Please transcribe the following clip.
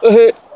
嘿嘿。